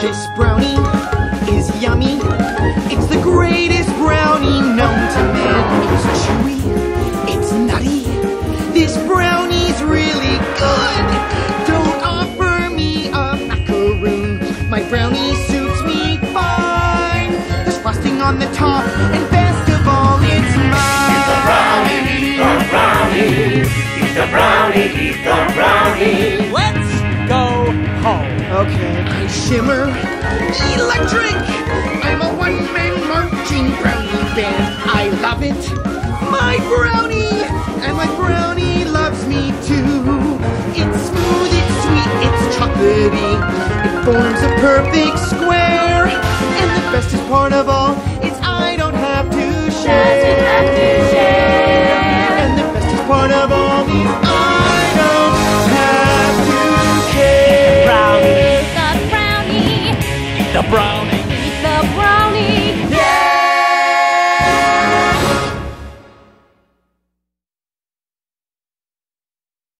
This brownie is yummy. It's the greatest brownie known to man. It's chewy, it's nutty. This brownie's really good. Don't offer me a macaroon. My brownie the brownie, eat the brownie. Let's go home. Okay. I shimmer electric. I'm a one-man marching brownie band. I love it. My brownie, and my brownie loves me too. It's smooth, it's sweet, it's chocolatey. It forms a perfect square. And the bestest part of all is I don't have to share. And the bestest part of all is The brownie, brownie. the brownie.